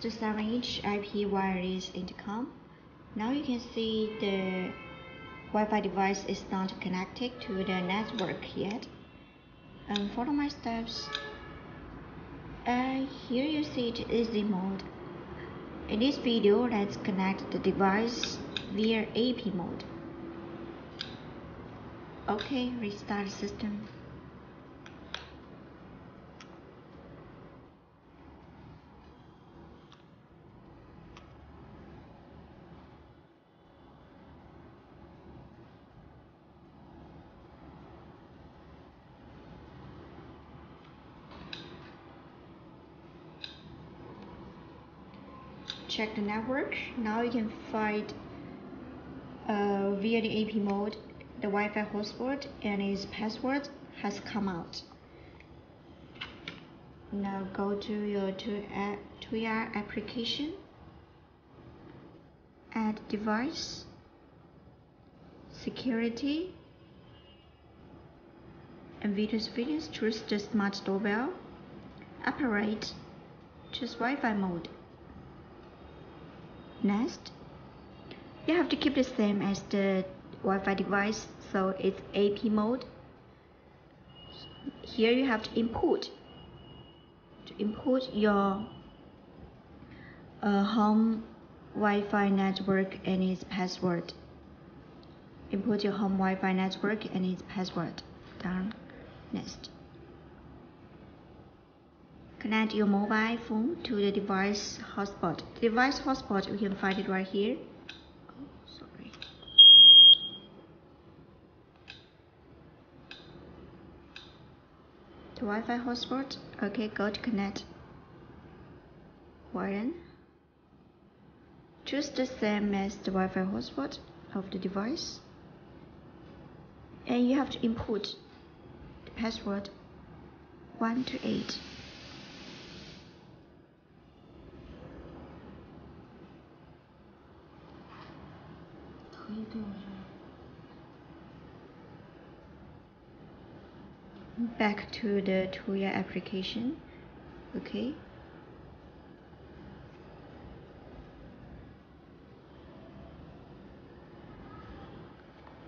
the 7-inch IP wireless intercom. Now you can see the Wi-Fi device is not connected to the network yet. And follow my steps. Uh, here you see it is the mode. In this video, let's connect the device via AP mode. Okay, restart system. Check the network. Now you can find uh, via the AP mode the Wi-Fi hotspot and its password has come out. Now go to your Tuya application, add device, security, and video surveillance, choose the smart doorbell, operate, choose Wi-Fi mode. Next, you have to keep the same as the Wi-Fi device, so it's AP mode. Here you have to input to input your uh, home Wi-Fi network and its password. Input your home Wi-Fi network and its password. Done. Next. Connect your mobile phone to the device hotspot. The device hotspot, we can find it right here. Oh, sorry. The Wi-Fi hotspot. Okay, go to connect. Widen. Choose the same as the Wi-Fi hotspot of the device. And you have to input the password 1 to 8. Back to the Tuya application okay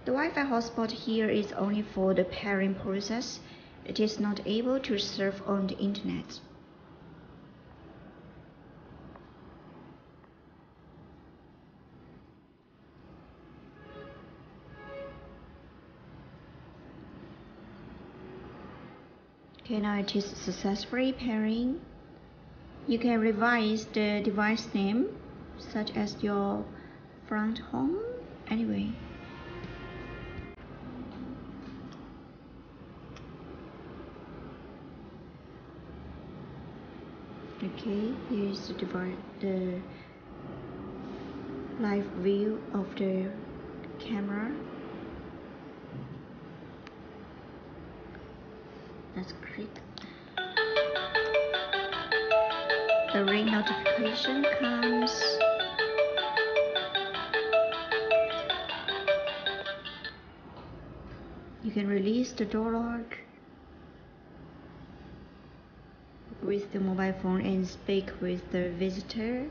The Wi-Fi hotspot here is only for the pairing process. It is not able to surf on the internet. Okay, now it is successfully pairing. You can revise the device name, such as your front home. Anyway. Okay, here is the device, the live view of the camera. Let's click. The ring notification comes. You can release the door lock with the mobile phone and speak with the visitor.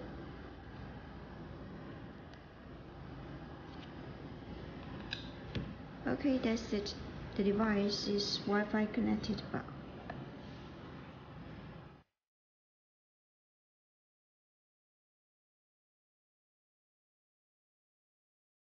Okay, that's it. The device is Wi-Fi connected